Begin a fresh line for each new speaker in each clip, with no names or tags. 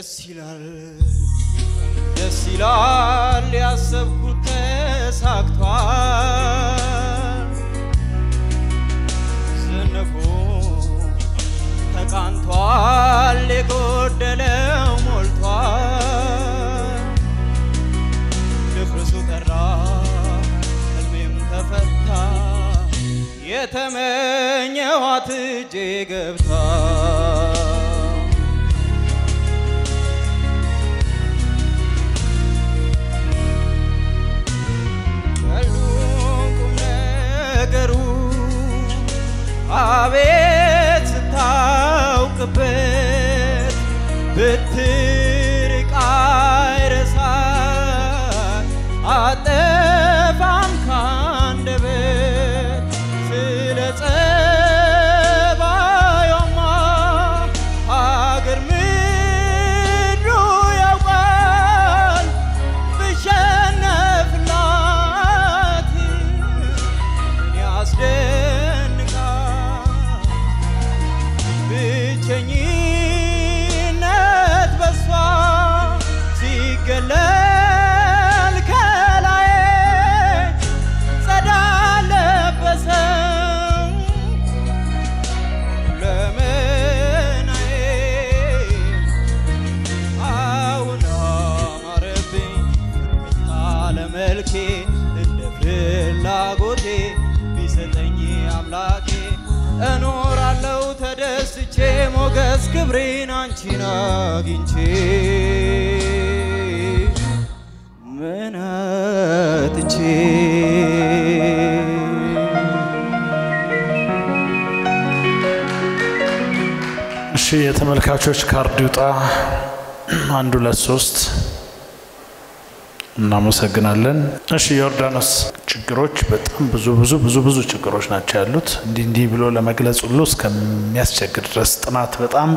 ደስ ይላል። ደስ ይላል ያሰብኩት ተሳክቷል። ዝንፉ ተቃንቷል የጎደለው ሞልቷል። ድፍርሱ ቀራ ህልሜም ተፈታ። የተመኘኋት እጄ ገብታ ነገሩ አቤት ስታውቅበት ብትርቅ አይረሳት አጠፋም ቢሰጠኝ አምላኬ። እኖራለው ተደስቼ ሞገስ ክብሬን አንቺን አግኝቼ። ምን አጥቼ
እሺ የተመልካቾች ካርድ ይውጣ። አንድ ሁለት ሶስት እናመሰግናለን። እሺ ዮርዳኖስ፣ ችግሮች በጣም ብዙ ብዙ ብዙ ብዙ ችግሮች ናቸው ያሉት። እንዲህ እንዲህ ብሎ ለመግለጽ ሁሉ እስከሚያስቸግር ድረስ ጥናት በጣም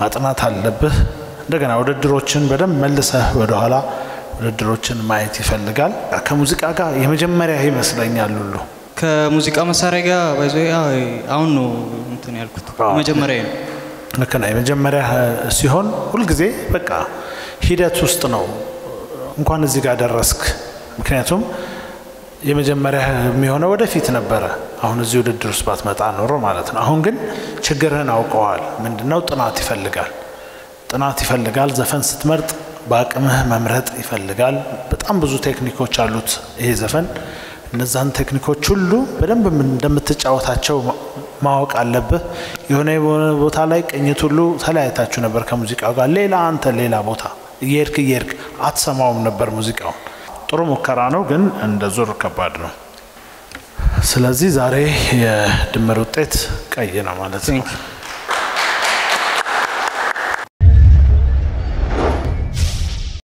ማጥናት አለብህ። እንደገና ውድድሮችን በደንብ መልሰህ ወደኋላ ውድድሮችን ማየት ይፈልጋል። ከሙዚቃ ጋር የመጀመሪያ ይመስለኛል ሁሉ
ከሙዚቃ መሳሪያ ጋር ባይዞ አሁን ነው እንትን ያልኩት መጀመሪያ ነው።
ልክ የመጀመሪያ ሲሆን ሁልጊዜ በቃ ሂደት ውስጥ ነው እንኳን እዚህ ጋር ደረስክ። ምክንያቱም የመጀመሪያ የሚሆነው ወደፊት ነበረ። አሁን እዚህ ውድድር ውስጥ ባትመጣ ኖሮ ማለት ነው። አሁን ግን ችግርህን አውቀዋል። ምንድነው? ጥናት ይፈልጋል። ጥናት ይፈልጋል። ዘፈን ስትመርጥ በአቅምህ መምረጥ ይፈልጋል። በጣም ብዙ ቴክኒኮች አሉት ይሄ ዘፈን። እነዛን ቴክኒኮች ሁሉ በደንብ እንደምትጫወታቸው ማወቅ አለብህ። የሆነ ቦታ ላይ ቅኝት ሁሉ ተለያይታችሁ ነበር ከሙዚቃው ጋር ሌላ አንተ ሌላ ቦታ እየሄድክ እየሄድክ አትሰማውም ነበር ሙዚቃውን። ጥሩ ሙከራ ነው፣ ግን እንደ ዙር ከባድ ነው። ስለዚህ ዛሬ የድምር ውጤት ቀይ ነው ማለት ነው።.